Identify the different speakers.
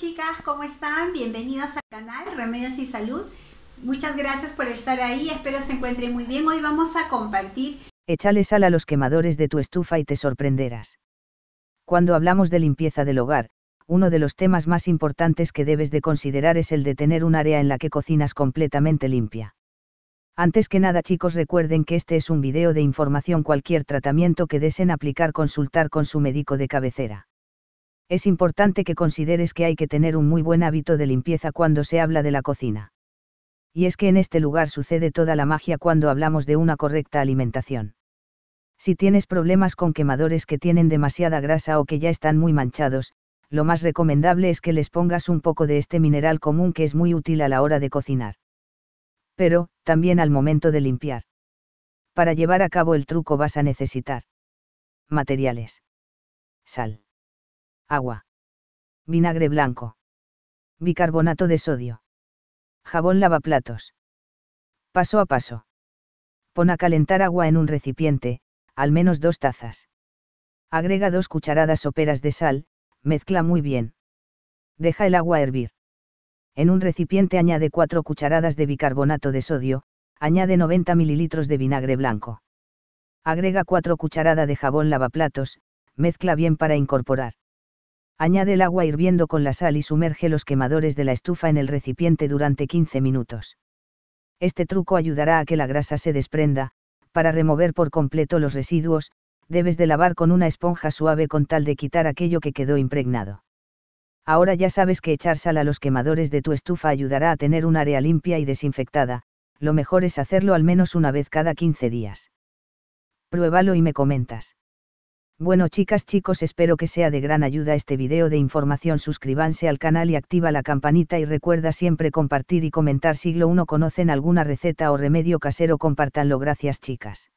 Speaker 1: chicas, ¿cómo están? Bienvenidos al canal Remedios y Salud. Muchas gracias por estar ahí, espero se encuentren muy bien. Hoy vamos a compartir.
Speaker 2: Échale sal a los quemadores de tu estufa y te sorprenderás. Cuando hablamos de limpieza del hogar, uno de los temas más importantes que debes de considerar es el de tener un área en la que cocinas completamente limpia. Antes que nada chicos recuerden que este es un video de información cualquier tratamiento que deseen aplicar consultar con su médico de cabecera es importante que consideres que hay que tener un muy buen hábito de limpieza cuando se habla de la cocina. Y es que en este lugar sucede toda la magia cuando hablamos de una correcta alimentación. Si tienes problemas con quemadores que tienen demasiada grasa o que ya están muy manchados, lo más recomendable es que les pongas un poco de este mineral común que es muy útil a la hora de cocinar. Pero, también al momento de limpiar. Para llevar a cabo el truco vas a necesitar materiales. Sal agua. Vinagre blanco. Bicarbonato de sodio. Jabón lavaplatos. Paso a paso. Pon a calentar agua en un recipiente, al menos dos tazas. Agrega dos cucharadas soperas de sal, mezcla muy bien. Deja el agua hervir. En un recipiente añade cuatro cucharadas de bicarbonato de sodio, añade 90 mililitros de vinagre blanco. Agrega cuatro cucharadas de jabón lavaplatos, mezcla bien para incorporar. Añade el agua hirviendo con la sal y sumerge los quemadores de la estufa en el recipiente durante 15 minutos. Este truco ayudará a que la grasa se desprenda, para remover por completo los residuos, debes de lavar con una esponja suave con tal de quitar aquello que quedó impregnado. Ahora ya sabes que echar sal a los quemadores de tu estufa ayudará a tener un área limpia y desinfectada, lo mejor es hacerlo al menos una vez cada 15 días. Pruébalo y me comentas. Bueno chicas chicos espero que sea de gran ayuda este video de información. Suscríbanse al canal y activa la campanita y recuerda siempre compartir y comentar. Siglo 1 conocen alguna receta o remedio casero compártanlo. Gracias chicas.